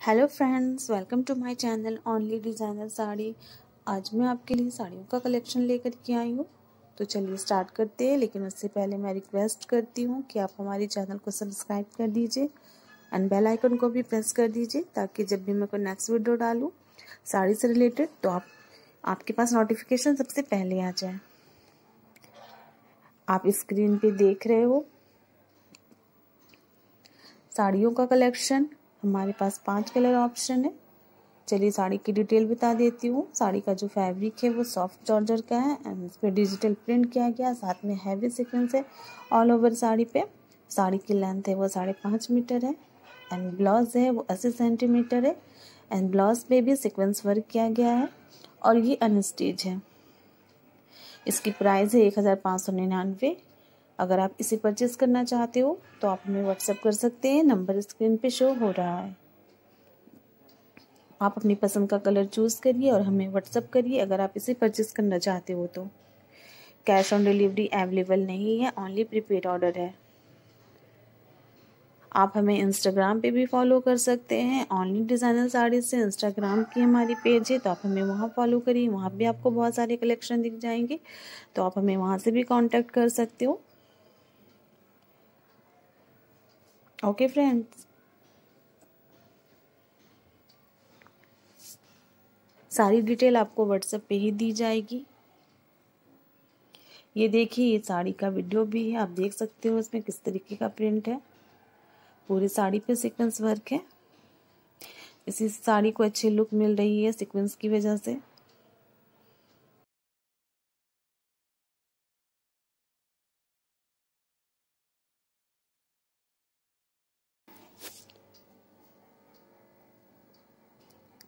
Hello friends, welcome to my channel only designer sari. आज मैं आपके लिए साड़ियों का कलेक्शन लेकर के आई हूँ। तो चलिए स्टार्ट करते हैं, लेकिन उससे पहले मैं रिक्वेस्ट करती हूँ कि आप हमारे चैनल को सब्सक्राइब कर दीजिए एंड बेल आइकन को भी प्रेस कर दीजिए ताकि जब भी मैं कोई नेक्स्ट वीडियो डालूँ साड़ी से रिलेटेड तो आप, आपके पास नोटिफिकेशन सबसे पहले आ जाए। आप स्क्रीन पे देख रहे हो साड़ियों का कलेक्शन हमारे पास पाँच कलर ऑप्शन है। चलिए साड़ी की डिटेल बता देती हूँ। साड़ी का जो फैब्रिक है वो सॉफ्ट जॉर्जर का है एंड इस पर डिजिटल प्रिंट किया गया। साथ में हैवी सीक्वेंस है ऑल ओवर साड़ी पे। साड़ी की लेंथ है वो साढ़े पाँच मीटर है एंड ब्लाउज है वो अस्सी सेंटीमीटर है एंड ब्लाउज पे भी सिक्वेंस वर्क किया गया है और ये अनस्टिच है। इसकी प्राइस है एक हज़ार पाँच सौ निन्यानवे। अगर आप इसे परचेस करना चाहते हो तो आप हमें व्हाट्सअप कर सकते हैं। नंबर स्क्रीन पे शो हो रहा है। आप अपनी पसंद का कलर चूज़ करिए और हमें व्हाट्सअप करिए अगर आप इसे परचेस करना चाहते हो तो। कैश ऑन डिलीवरी अवेलेबल नहीं है ओनली प्रीपेड ऑर्डर है। आप हमें इंस्टाग्राम पे भी फॉलो कर सकते हैं। ऑनली डिज़ाइनर साड़ी से इंस्टाग्राम की हमारी पेज है तो आप हमें वहाँ फॉलो करिए। वहाँ भी आपको बहुत सारे कलेक्शन दिख जाएँगे तो आप हमें वहाँ से भी कांटेक्ट कर सकते हो। ओके फ्रेंड्स सारी डिटेल आपको व्हाट्सएप पे ही दी जाएगी। ये देखिए, ये साड़ी का वीडियो भी है। आप देख सकते हो इसमें किस तरीके का प्रिंट है। पूरी साड़ी पे सीक्वेंस वर्क है। इसी साड़ी को अच्छी लुक मिल रही है सीक्वेंस की वजह से।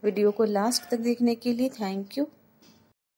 वीडियो को लास्ट तक देखने के लिए थैंक यू।